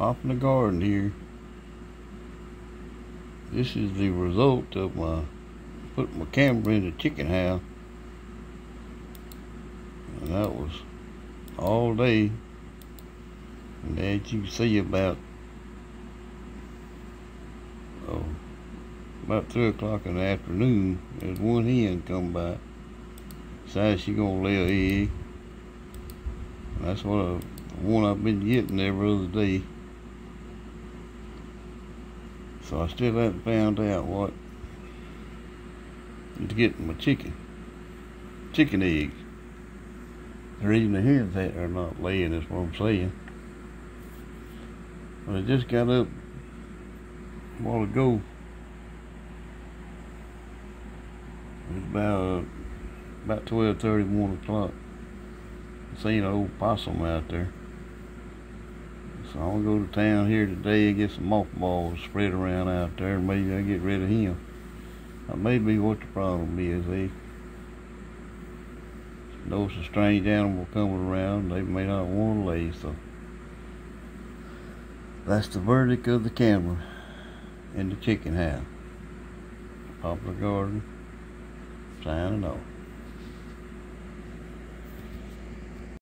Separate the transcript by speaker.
Speaker 1: off in the garden here. This is the result of my putting my camera in the chicken house. And that was all day. And as you can see about oh about three o'clock in the afternoon, there's one hen come by. Decides she gonna lay a egg. That's what I, one I've been getting every other day. So I still haven't found out what to get my chicken. Chicken eggs. Or even the hens that are not laying is what I'm saying. But I just got up a while ago. It was about about 12 30, 1 o'clock. Seen an old possum out there. So I'm gonna go to town here today and get some mothballs spread around out there and maybe I'll get rid of him. That may be what the problem is. Eh? They notice a strange animal coming around, they may not want to lay, so that's the verdict of the camera in the chicken house. Poppa Garden, signing off.